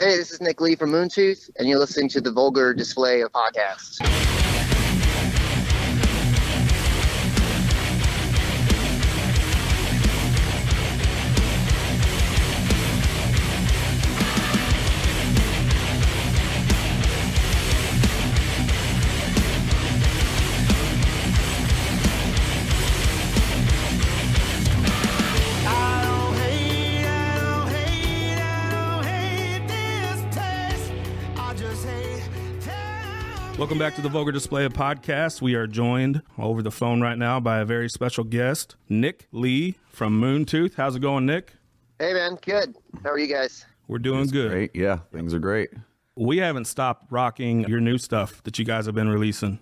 Hey, this is Nick Lee from Moontooth, and you're listening to the Vulgar Display of Podcasts. Welcome back to the Vulgar Display of Podcast. We are joined over the phone right now by a very special guest, Nick Lee from Moontooth. How's it going, Nick? Hey, man, good. How are you guys? We're doing good. Great. Yeah, things are great. We haven't stopped rocking your new stuff that you guys have been releasing.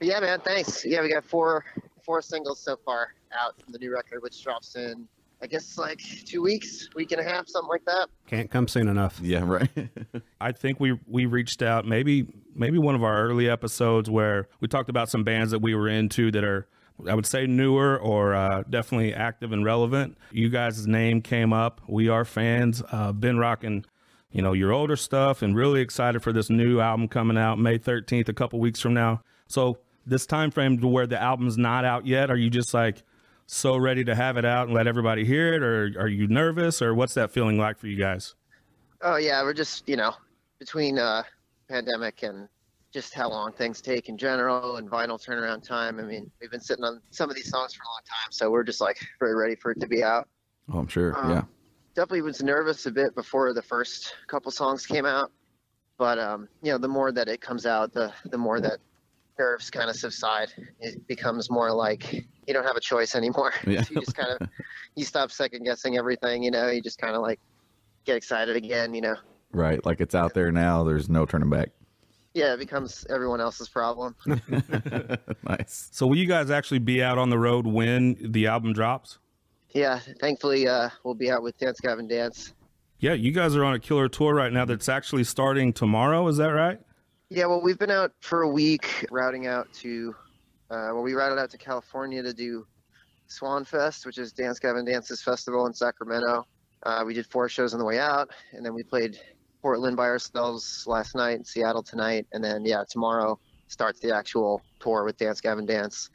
Yeah, man, thanks. Yeah, we got four four singles so far out from the new record, which drops in, I guess, like two weeks, week and a half, something like that. Can't come soon enough. Yeah, right. I think we we reached out maybe maybe one of our early episodes where we talked about some bands that we were into that are I would say newer or uh, definitely active and relevant. You guys' name came up. We are fans. Uh, been rocking, you know, your older stuff and really excited for this new album coming out May 13th, a couple weeks from now. So this time frame to where the album's not out yet, are you just like so ready to have it out and let everybody hear it, or are you nervous, or what's that feeling like for you guys? Oh yeah, we're just you know between uh, pandemic and just how long things take in general and vinyl turnaround time. I mean, we've been sitting on some of these songs for a long time, so we're just like very ready for it to be out. Oh, I'm sure. Um, yeah. Definitely was nervous a bit before the first couple songs came out, but um, you know, the more that it comes out, the the more that nerves kind of subside. It becomes more like you don't have a choice anymore. Yeah. you just kind of you stop second guessing everything. You know, you just kind of like get excited again. You know, Right. Like it's out there now. There's no turning back. yeah, it becomes everyone else's problem. nice. So will you guys actually be out on the road when the album drops? yeah, thankfully, uh, we'll be out with Dance Gavin Dance. Yeah, you guys are on a killer tour right now that's actually starting tomorrow, is that right? Yeah, well, we've been out for a week, routing out to, uh, well, we routed out to California to do Swan Fest, which is Dance Gavin Dance's festival in Sacramento. Uh, we did four shows on the way out, and then we played Portland by ourselves last night, Seattle tonight, and then yeah, tomorrow starts the actual tour with Dance Gavin Dance.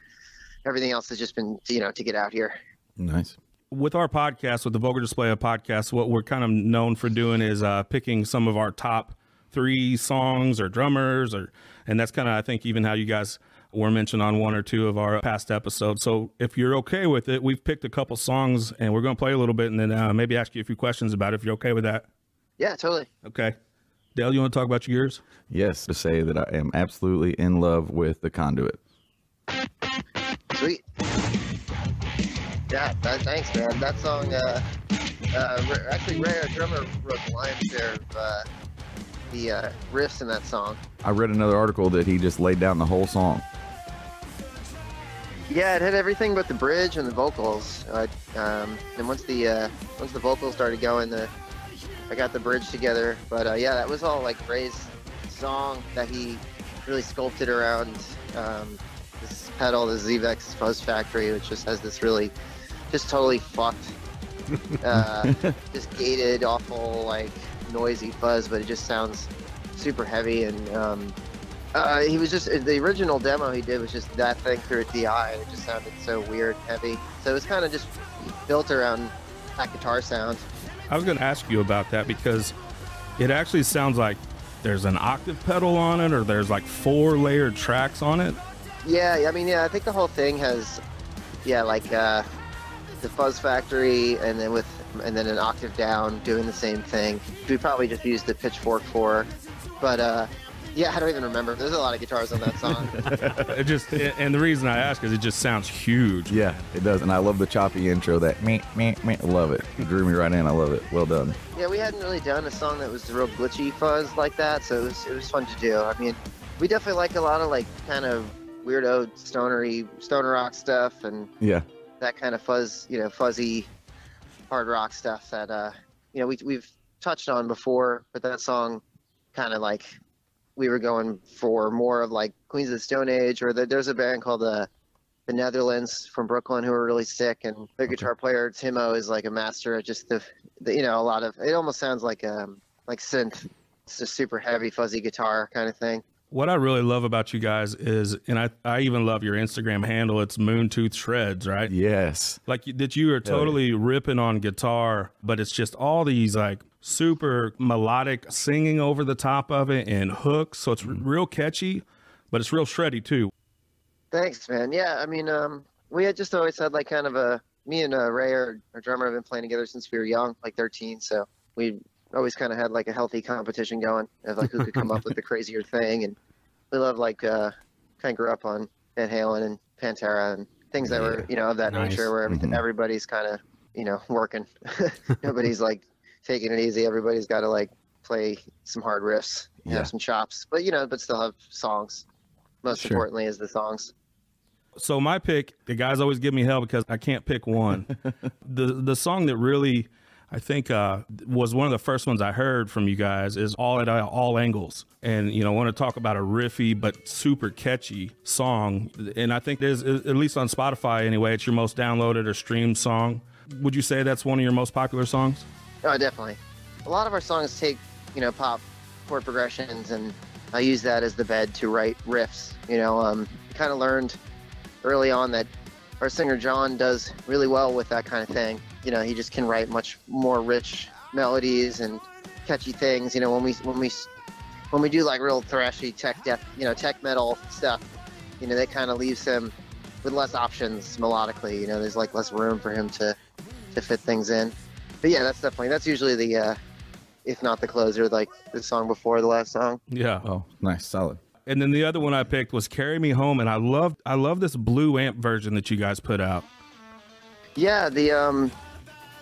Everything else has just been, you know, to get out here. Nice. With our podcast, with the Vulgar Display of Podcasts, what we're kind of known for doing is uh, picking some of our top three songs or drummers, or and that's kind of I think even how you guys were mentioned on one or two of our past episodes. So if you're okay with it, we've picked a couple songs and we're going to play a little bit and then uh, maybe ask you a few questions about it if you're okay with that. Yeah, totally. Okay. Dale, you want to talk about yours? Yes. To say that I am absolutely in love with the conduit. Sweet. Yeah, that, thanks, man. That song, uh, uh, actually, Ray, our drummer, wrote the lines there of uh, the uh, riffs in that song. I read another article that he just laid down the whole song. Yeah, it had everything but the bridge and the vocals. Uh, um, and once the uh, once the vocals started going, the I got the bridge together. But uh, yeah, that was all like Ray's song that he really sculpted around um, this pedal, the Zvex Fuzz Factory, which just has this really, just totally fucked, uh, just gated, awful, like noisy fuzz, but it just sounds super heavy and. Um, uh, he was just the original demo he did was just that thing through a DI. and It just sounded so weird, heavy. So it was kind of just built around that guitar sound. I was going to ask you about that because it actually sounds like there's an octave pedal on it or there's like four layered tracks on it. Yeah, I mean, yeah, I think the whole thing has, yeah, like uh, the Fuzz Factory, and then with and then an octave down doing the same thing. We probably just used the Pitchfork for, but uh, yeah, I don't even remember. There's a lot of guitars on that song. It just and the reason I ask is it just sounds huge. Yeah, it does. And I love the choppy intro. That me, me, me. I love it. It drew me right in. I love it. Well done. Yeah, we hadn't really done a song that was real glitchy fuzz like that, so it was it was fun to do. I mean, we definitely like a lot of like kind of weirdo stonery stoner rock stuff and Yeah. that kind of fuzz, you know, fuzzy hard rock stuff that uh you know we we've touched on before, but that song kind of like we were going for more of like Queens of the Stone Age or the, there's a band called the the Netherlands from Brooklyn who are really sick and their guitar player Timo is like a master of just the, the you know a lot of it almost sounds like um like synth. It's a super heavy, fuzzy guitar kind of thing. What I really love about you guys is, and I, I even love your Instagram handle. It's Moontooth Shreds, right? Yes. Like that, you are totally ripping on guitar, but it's just all these like super melodic singing over the top of it and hooks. So it's r- real catchy, but it's real shreddy too. Thanks, man. Yeah, I mean, um, we had just always had like kind of a me and uh, Ray, our, our drummer, have been playing together since we were young, like 13. So we always kind of had like a healthy competition going of like who could come up with the crazier thing, and we love like uh, kind of grew up on Van Halen and Pantera and things that were you know of that Nice. nature where everything, Mhm. everybody's kind of you know working. Nobody's like taking it easy. Everybody's got to like play some hard riffs, Yeah. have some chops, but you know, but still have songs. Most Sure. importantly, is the songs. So my pick, the guys always give me hell because I can't pick one. the the song that really I think uh, was one of the first ones I heard from you guys is Awe at All Angles, and you know want to talk about a riffy but super catchy song, and I think there's at least on Spotify anyway, it's your most downloaded or streamed song. Would you say that's one of your most popular songs? Oh, definitely. A lot of our songs take, you know, pop chord progressions, and I use that as the bed to write riffs. You know, um, kind of learned early on that our singer John does really well with that kind of thing. You know, he just can write much more rich melodies and catchy things. You know, when we when we when we do like real thrashy tech death, you know, tech metal stuff, you know, that kind of leaves him with less options melodically. You know, there's like less room for him to to fit things in but yeah, that's definitely that's usually the uh, if not the closer, like the song before the last song. Yeah. Oh, nice, solid. And then the other one I picked was "Carry Me Home," and I love I love this blue amp version that you guys put out. Yeah, the um,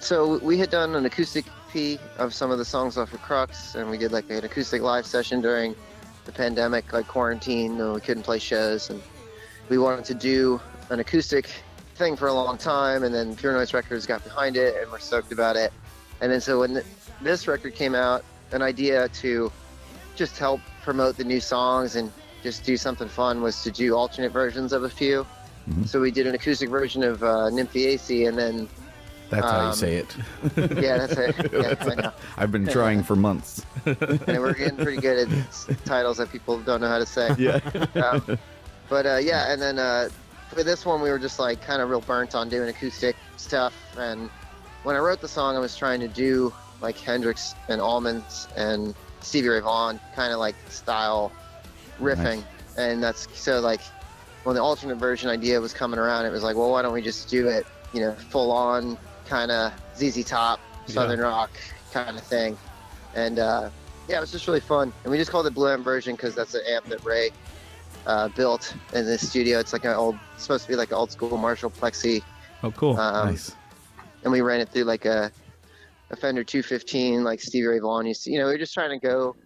so we had done an acoustic EP of some of the songs off of Crux, and we did like an acoustic live session during the pandemic, like quarantine, and we couldn't play shows, and we wanted to do an acoustic thing for a long time, and then Pure Noise Records got behind it, and we're stoked about it. And then so when th- this record came out, an idea to just help promote the new songs and just do something fun was to do alternate versions of a few. Mhm. So we did an acoustic version of uh, Nymphaeaceae, and then That's how you Um, say it. yeah, that's it. Yeah. I've been trying for months. And we're getting pretty good at titles that people don't know how to say. Yeah. Um, but uh, yeah, and then uh, for this one, we were just like kind of real burnt on doing acoustic stuff. And when I wrote the song, I was trying to do like Hendrix and Allmans and Stevie Ray Vaughan kind of like style riffing. And that's so like when the alternate version idea was coming around, it was like, well, why don't we just do it, you know, full on kind of ZZ Top, Southern rock kind of thing. And uh, yeah, it was just really fun. And we just called it Blue Amp version because that's an amp that Ray uh, built in the studio. It's like an old, supposed to be like an old school Marshall Plexi. Oh, cool. Um, nice. And we ran it through like a, a Fender 215, like Stevie Ray Vaughan used to. You know, we were just trying to go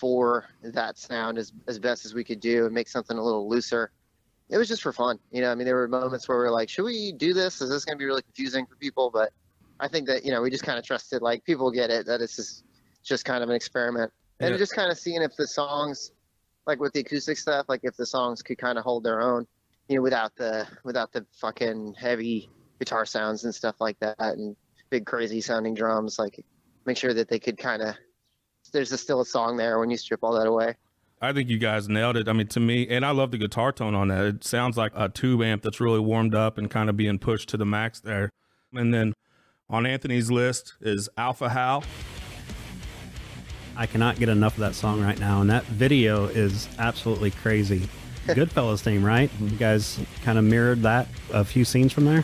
for that sound as, as best as we could do and make something a little looser. It was just for fun. You know, I mean, there were moments where we were like, should we do this? Is this going to be really confusing for people? But I think that, you know, we just kind of trusted, like, people get it, that it's just, just kind of an experiment. And Yeah. just kind of seeing if the songs, like with the acoustic stuff, like if the songs could kind of hold their own, you know, without the, without the fucking heavy guitar sounds and stuff like that and big crazy sounding drums, like make sure that they could kind of, there's a, still a song there when you strip all that away. I think you guys nailed it. I mean, to me, and I love the guitar tone on that. It sounds like a tube amp that's really warmed up and kind of being pushed to the max there. And then on Anthony's list is Alpha Howl. I cannot get enough of that song right now, and that video is absolutely crazy. Goodfellas theme, right? You guys kind of mirrored that a few scenes from there.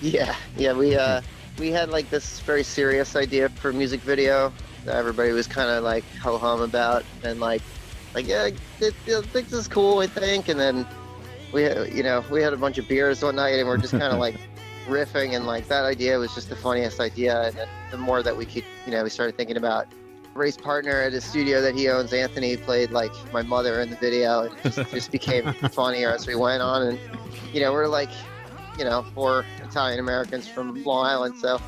Yeah, yeah, we uh we had like this very serious idea for a music video that everybody was kind of like ho hum about and like like yeah, it, it, this is cool, I think, and then we you know we had a bunch of beers one night and we're just kind of like riffing and like that idea was just the funniest idea and then the more that we could you know we started thinking about Ray's partner at his studio that he owns, Anthony, played like my mother in the video, and it just, just became funnier as we went on. And you know, we're like, you know, four Italian Americans from Long Island, so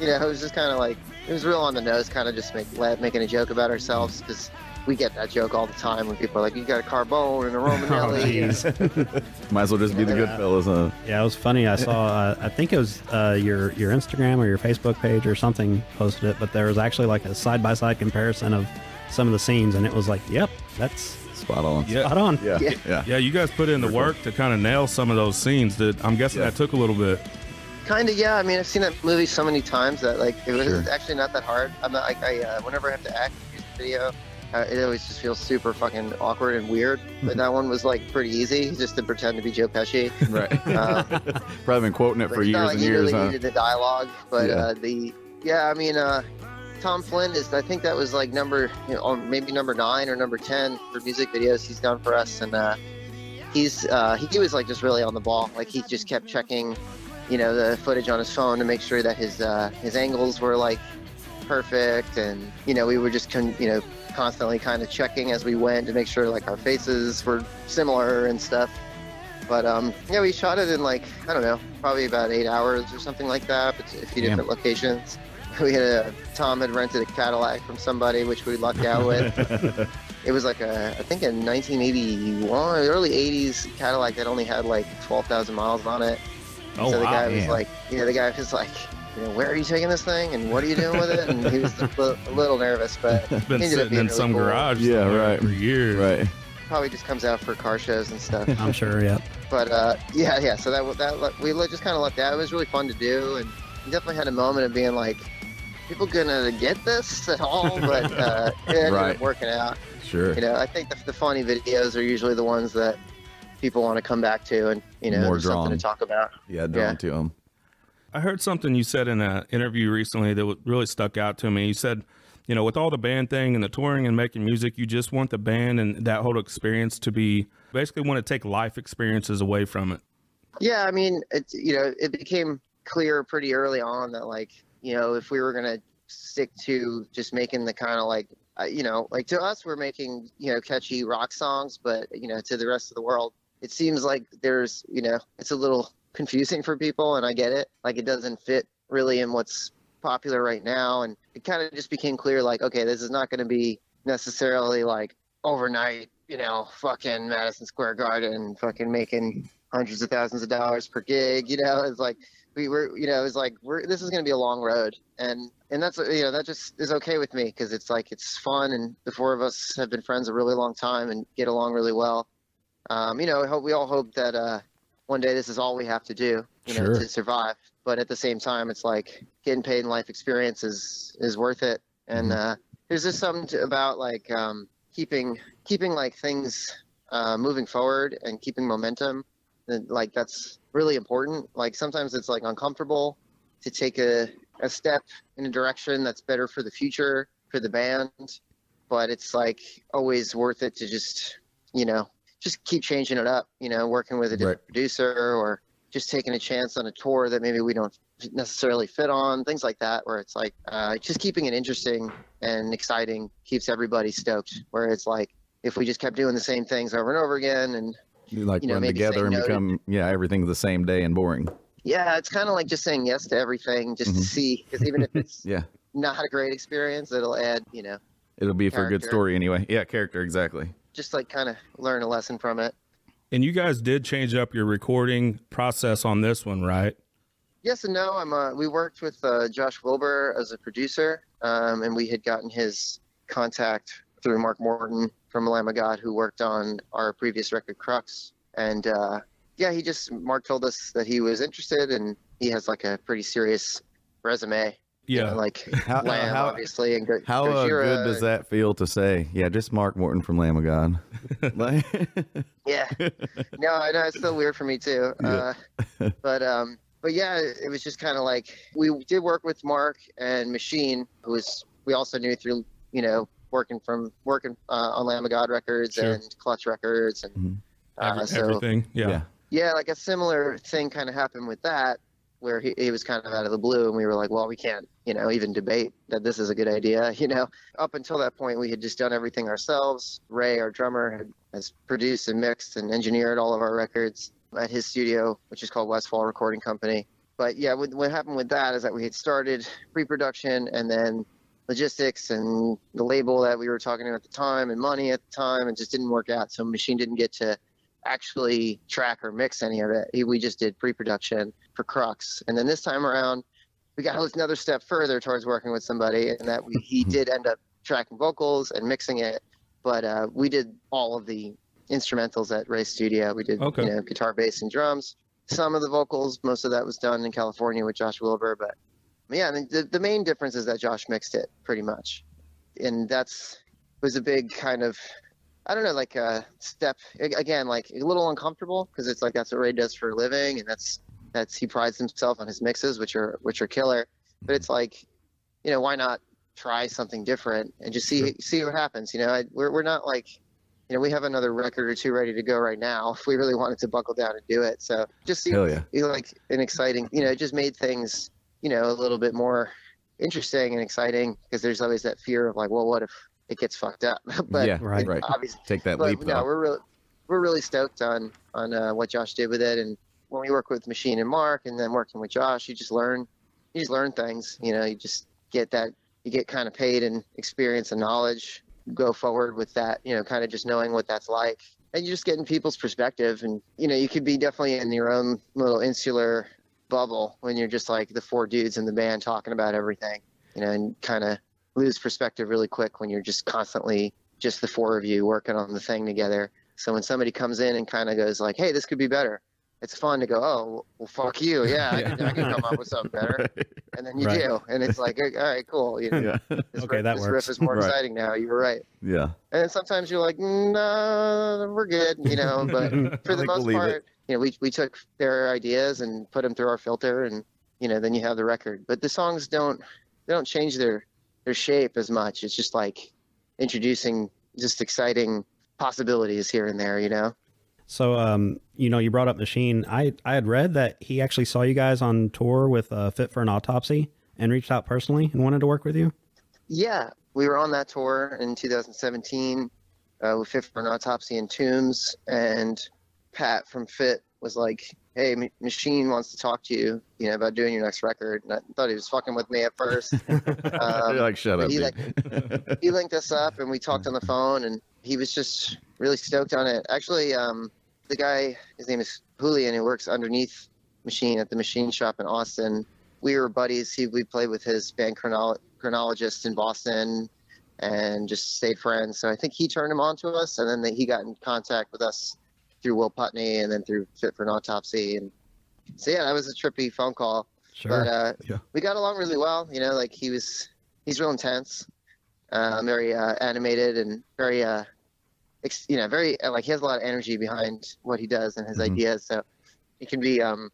you know, it was just kind of like it was real on the nose, kind of just make, making a joke about ourselves because we get that joke all the time when people are like, "You got a Carbone and a Romanelli." jeez. Might as well just be the good fellas, huh? Yeah, it was funny. I saw. Uh, I think it was uh, your your Instagram or your Facebook page or something posted it, but there was actually like a side by side comparison of some of the scenes, and it was like, yep, that's Spot on. Yeah. spot on. Yeah. Yeah. Yeah. Yeah, you guys put in the work to kind of nail some of those scenes. That I'm guessing Yeah. that took a little bit. Kind of, yeah. I mean, I've seen that movie so many times that like it was Sure. actually not that hard. I'm not like I uh, whenever I have to act music video, uh, it always just feels super fucking awkward and weird. But that one was like pretty easy, just to pretend to be Joe Pesci. Right. Um, Probably been quoting it for years like and he years, really huh? needed the dialogue, but Yeah. uh, the yeah, I mean, uh, Tom Flynn is I think that was like number you know maybe number nine or number ten for music videos he's done for us, and uh, he's uh, he was like just really on the ball. Like he just kept checking, you know, the footage on his phone to make sure that his uh, his angles were like perfect, and you know we were just con- you know constantly kind of checking as we went to make sure like our faces were similar and stuff. But um, yeah, we shot it in like I don't know, probably about eight hours or something like that. But a few Damn. different locations. We had a Tom had rented a Cadillac from somebody, which we lucked out with. it was like a I think a 1981, early 80s Cadillac that only had like 12,000 miles on it. Oh so the wow! guy was like, you know, the guy was like, you know, where are you taking this thing and what are you doing with it? And he was a li- a little nervous, but It's been ended up sitting being in really some cool. garage. Yeah, right. For years. Right. probably just comes out for car shows and stuff. I'm sure. yeah. but uh, yeah, yeah. So that that we just kind of lucked out. It was really fun to do, and definitely had a moment of being like, people gonna get this at all? But uh, it ended Right. up working out. Sure. You know, I think the, the funny videos are usually the ones that people want to come back to, and you know, More there's something to talk about. Yeah, drawn Yeah. to them. I heard something you said in an interview recently that really stuck out to me. You said, you know, with all the band thing and the touring and making music, you just want the band and that whole experience to be basically want to take life experiences away from it. Yeah, I mean, it you know, it became clear pretty early on that like, you know, if we were gonna stick to just making the kind of like, uh, you know, like to us, we're making you know catchy rock songs, but you know, to the rest of the world, it seems like there's, you know, it's a little confusing for people, and I get it. Like, it doesn't fit really in what's popular right now, and it kind of just became clear, like, okay, this is not going to be necessarily like overnight, you know, fucking Madison Square Garden, fucking making hundreds of thousands of dollars per gig. You know, it's like we were, you know, it's like we're this is going to be a long road, and and that's you know that just is okay with me because it's like it's fun, and the four of us have been friends a really long time and get along really well. Um, you know, I hope we all hope that uh, one day this is all we have to do, you know, Sure. to survive. But at the same time, it's like getting paid in life experience is is worth it, and Mhm. uh, there's just something to, about like um, keeping keeping like things uh, moving forward and keeping momentum and, like that's really important like sometimes it's like uncomfortable to take a, a step in a direction that's better for the future for the band but it's like always worth it to just you know just keep changing it up you know working with a different Right. producer or just taking a chance on a tour that maybe we don't necessarily fit on things like that where it's like uh, just keeping it interesting and exciting keeps everybody stoked where it's like if we just kept doing the same things over and over again and You like You know, run together and no to- become yeah everything's the same day and boring. yeah it's kind of like just saying yes to everything just to Mhm. see because even if it's Yeah, not a great experience it'll add you know it'll be for a good story anyway. Yeah, character exactly. Just like kind of learn a lesson from it. And you guys did change up your recording process on this one, right? yes and no. I'm uh, we worked with uh, josh wilbur as a producer um, and we had gotten his contact through mark morton from lamb of god who worked on our previous record crux. And uh, yeah he just mark told us that he was interested and he has like a pretty serious resume you Yeah. know, like How- lamb how- obviously and Go- How uh, Gojira good does that feel to say? Yeah, just Mark Morton from Lamb of God. Yeah. No, I know it's still weird for me too. Yeah. Uh, but um, but yeah, it was just kind of like we did work with Mark and Machine, who was we also knew through you know working from working uh, on Lamb of God Records Sure. and Clutch Records, and Mhm. uh, Every- so everything. Yeah. yeah, like a similar thing kind of happened with that, where he, he was kind of out of the blue, and we were like, well, we can't, you know, even debate that this is a good idea. You know, up until that point, we had just done everything ourselves. Ray, our drummer, had, has produced and mixed and engineered all of our records at his studio, which is called Westfall Recording Company. But yeah, what, what happened with that is that we had started pre-production, and then logistics and the label that we were talking to at the time and money at the time and just didn't work out. So Machine didn't get to actually track or mix any of it. We just did pre-production for Crux. And then this time around, we got another step further towards working with somebody and that we, he did end up tracking vocals and mixing it. But uh, we did all of the instrumentals at Ray Studio. We did Okay. you know, guitar, bass, and drums. Some of the vocals, most of that was done in California with Josh Wilbur. But yeah, I mean, the, the main difference is that Josh mixed it pretty much. And that's was a big kind of, I don't know, like a step, again, like a little uncomfortable because it's like that's what Ray does for a living. And that's, that's, he prides himself on his mixes, which are, which are killer. But it's like, you know, why not try something different and just see, see what happens? You know, I, we're, we're not like, you know, we have another record or two ready to go right now if we really wanted to buckle down and do it. So just see yeah. like an exciting, you know, it just made things, you know, a little bit more interesting and exciting because there's always that fear of like, well, what if it gets fucked up? but yeah, Right. right. obviously, Take that but leap no, though. we're really, we're really stoked on on uh, what Josh did with it. And when we work with Machine and Mark, and then working with Josh, you just learn, you just learn things. You know, you just get that, you get kind of paid in experience and knowledge. Go forward with that, you know, kind of just knowing what that's like, and you just getting people's perspective. And you know, you could be definitely in your own little insular bubble when you're just like the four dudes in the band talking about everything, you know, and kind of lose perspective really quick when you're just constantly just the four of you working on the thing together. So when somebody comes in and kind of goes like, "Hey, this could be better," it's fun to go, "Oh, well, fuck you, yeah, I, can, I can come up with something better," and then you Right. do, and it's like, "All right, cool, you know, yeah, this, Okay, riff, that this works. riff is more Right. exciting now." You were right, yeah. and sometimes you're like, "No, we're good," you know, but for the most we'll leave it. part, you know, we we took their ideas and put them through our filter, and you know, then you have the record. But the songs don't they don't change their their shape as much. It's just like introducing just exciting possibilities here and there, you know. So, um, you know, you brought up Machine. I I had read that he actually saw you guys on tour with uh, Fit for an Autopsy and reached out personally and wanted to work with you. Yeah, we were on that tour in 2017 uh, with Fit for an Autopsy and Tombs, and Pat from Fit was like, "Hey, M- Machine wants to talk to you, you know, about doing your next record." And I thought he was fucking with me at first. Um, You're like, shut up. he, dude. he linked us up and we talked on the phone and he was just really stoked on it. Actually um, the guy his name is julian who works underneath machine at the machine shop in austin. We were buddies. He we played with his band chronolo- chronologist in boston and just stayed friends. So i think he turned him on to us and then they, he got in contact with us through will putney and then through fit for an autopsy. And so yeah that was a trippy phone call. Sure. but uh, Yeah. we got along really well. You know, like he was, he's real intense, uh, very uh, animated and very, uh, ex- you know, very uh, like he has a lot of energy behind what he does and his Mhm. ideas. So it can be um,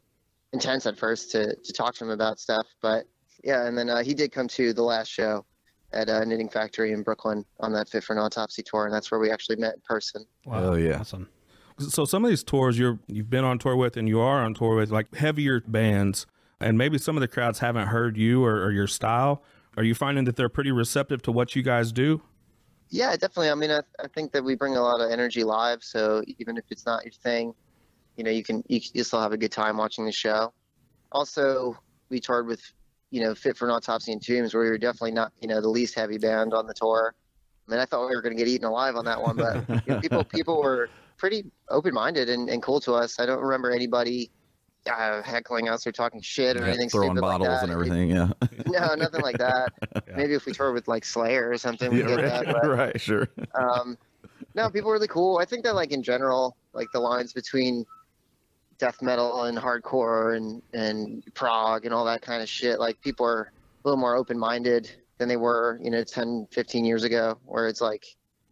intense at first to to talk to him about stuff. But yeah, and then uh, he did come to the last show at uh, Knitting Factory in Brooklyn on that Fit for an Autopsy tour, and that's where we actually met in person. Hell yeah. Awesome. So some of these tours you're you've been on tour with and you are on tour with like heavier bands and maybe some of the crowds haven't heard you or, or your style. Are you finding that they're pretty receptive to what you guys do? Yeah, definitely. I mean, I, I think that we bring a lot of energy live. So even if it's not your thing, you know, you can you, still have a good time watching the show. Also, we toured with, you know, Fit for an Autopsy and Tombs, where we were definitely not, you know, the least heavy band on the tour. I mean, I thought we were going to get eaten alive on that one, but you know, people people were pretty open minded and, and cool to us. I don't remember anybody uh, heckling us or talking shit or Yeah, anything throwing stupid bottles like that. and everything. Yeah. No, nothing like that. Maybe if we toured with like Slayer or something, we yeah get that. right, But, right. Sure. um, no, people are really cool. I think that like in general, like the lines between death metal and hardcore and and prog and all that kind of shit, like people are a little more open minded than they were, you know, 10, 15 years ago, where it's like,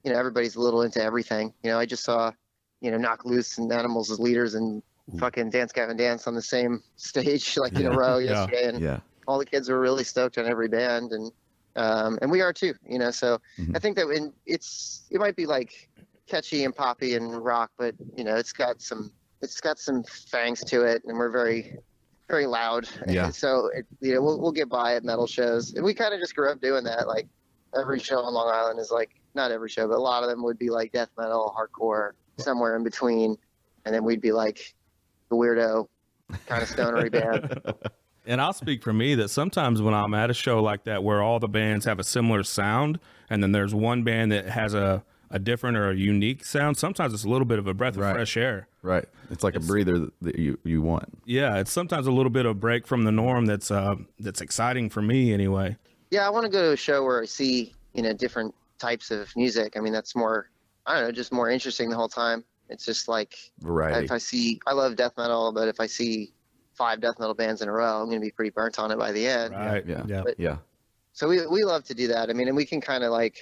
you know, everybody's a little into everything. You know, I just saw, you know, Knocked Loose and Animals as leaders and fucking Dance Gavin Dance on the same stage like in a row Yeah. yesterday, and Yeah. all the kids were really stoked on every band and um, and we are too you know so Mhm. i think that when it's it might be like catchy and poppy and rock but you know it's got some it's got some fangs to it and we're very very loud Yeah. so it, you know we'll, we'll get by at metal shows and we kind of just grew up doing that like every show on long island is like not every show but a lot of them would be like death metal hardcore somewhere in between and then we'd be like weirdo kind of stonery band And I'll speak for me that sometimes when I'm at a show like that where all the bands have a similar sound and then there's one band that has a, a different or a unique sound, sometimes it's a little bit of a breath Right. of fresh air. Right. It's like a breather that- that you, you want. Yeah, it's sometimes a little bit of break from the norm that's uh that's exciting for me anyway. Yeah, I want to go to a show where I see you know different types of music. I mean, that's more I don't know, just more interesting the whole time. It's just like Variety. if I see I love death metal, but if I see five death metal bands in a row, I'm going to be pretty burnt on it by the end. Right. Yeah. Yeah. Yeah. So we we love to do that. I mean, and we can kind of like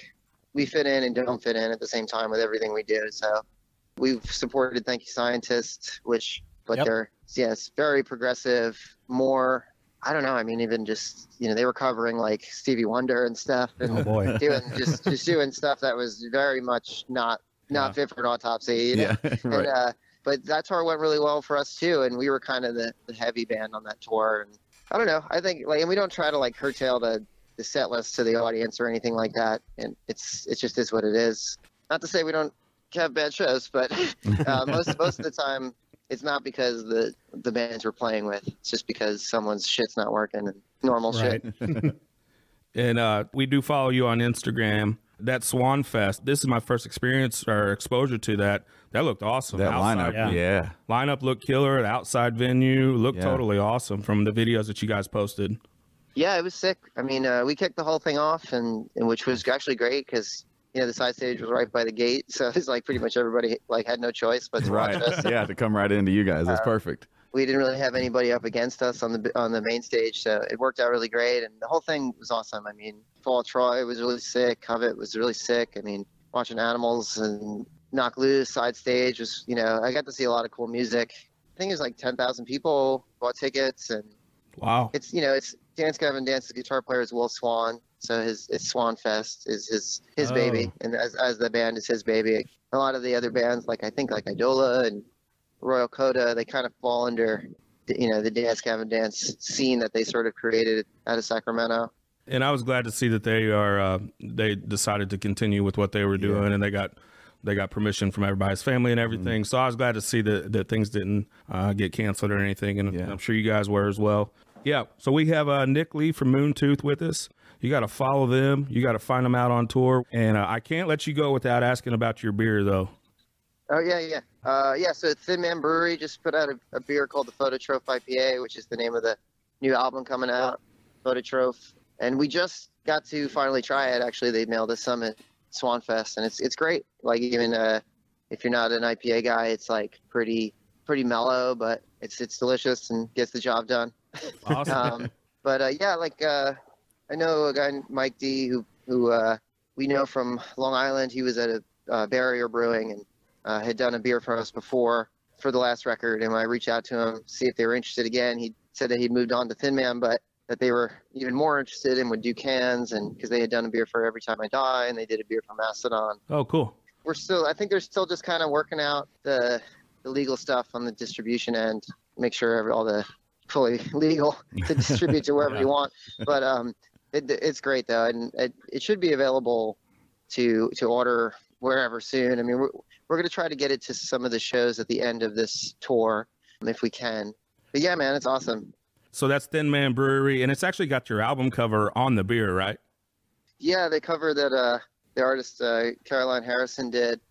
we fit in and don't fit in at the same time with everything we do. So we've supported Thank You Scientist, which but Yep. they're yes, very progressive, more I don't know, I mean even just you know, they were covering like Stevie Wonder and stuff and Oh boy. doing just just doing stuff that was very much not not Yeah. fit for an autopsy. You know? Yeah. And, right. uh, but that tour went really well for us too, and we were kind of the, the heavy band on that tour. And I don't know, I think like, and we don't try to like curtail the the set list to the audience or anything like that. And it's it just is what it is. Not to say we don't have bad shows, but uh, most most of the time it's not because the the bands we're playing with. It's just because someone's shit's not working and normal Right. shit. And uh we do follow you on Instagram. That Swan Fest. This is my first experience or exposure to that. That looked awesome. that Outside- lineup. Yeah. lineup looked killer. The outside venue looked Yeah. totally awesome from the videos that you guys posted. Yeah, it was sick. I mean, uh, we kicked the whole thing off, and, and which was actually great because you know the side stage was right by the gate, so it's like pretty much everybody like had no choice but to Right. watch us. yeah. To come right into you guys. That's perfect. We didn't really have anybody up against us on the on the main stage, so it worked out really great, and the whole thing was awesome. I mean, Fall Troy was really sick. Covet was really sick. I mean, watching Animals and Knocked Loose side stage was, you know, I got to see a lot of cool music. I think it was like ten thousand people bought tickets, and Wow. it's you know it's Dance Gavin Dance's guitar player is Will Swan, so his it's Swan Fest is his his Oh. baby, and as as the band is his baby. A lot of the other bands, like I think like Eidola and Royal Coda, they kind of fall under you know the Dance Gavin Dance scene that they sort of created out of Sacramento. And I was glad to see that they are uh, they decided to continue with what they were doing, and they got they got permission from everybody's family and everything. So I was glad to see that that things didn't uh, get canceled or anything, and Yeah. I'm sure you guys were as well. Yeah. So we have uh, Nick Lee from Moontooth with us. You got to follow them. You got to find them out on tour, and uh, I can't let you go without asking about your beer, though. Oh yeah, yeah, uh, yeah. So Thin Man Brewery just put out a, a beer called the Phototroph IPA, which is the name of the new album coming out, Phototroph. And we just got to finally try it. Actually, they mailed us some at Swanfest, and it's it's great. Like even uh, if you're not an IPA guy, it's like pretty pretty mellow, but it's it's delicious and gets the job done. Awesome. Um, but uh, yeah, like uh, I know a guy Mike D who who uh, we know from Long Island. He was at a uh, Barrier Brewing and uh, had done a beer for us before for the last record. And when I reached out to him, see if they were interested again, he said that he'd moved on to Thin Man, but that they were even more interested and would do cans and because they had done a beer for Every Time I Die and they did a beer for Mastodon. oh, cool. We're still, I think they're still just kind of working out the the legal stuff on the distribution end, make sure every, all the fully legal to distribute to wherever you want. But um, it, it's great though, and it, it should be available to to order wherever soon. I mean, we're we're gonna try to get it to some of the shows at the end of this tour if we can. But yeah, man, it's awesome. So that's Thin Man Brewery, and it's actually got your album cover on the beer, right? Yeah, the cover that uh, the artist uh, Caroline Harrison did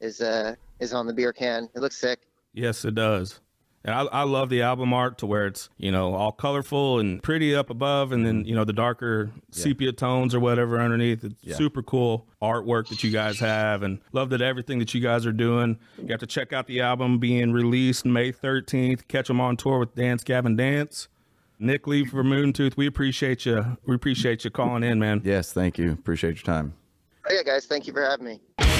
is uh, is on the beer can. It looks sick. Yes, it does. And I, I love the album art to where it's, you know, all colorful and pretty up above and then, mm-hmm. you know, the darker sepia tones or whatever underneath. It's Yeah. super cool artwork that you guys have and love that everything that you guys are doing. You have to check out the album being released May 13th. Catch them on tour with Dance Gavin Dance. Nick Lee for Moontooth, we appreciate you. We appreciate you calling in, man. Yes. Thank you. Appreciate your time. Oh yeah, guys, thank you for having me.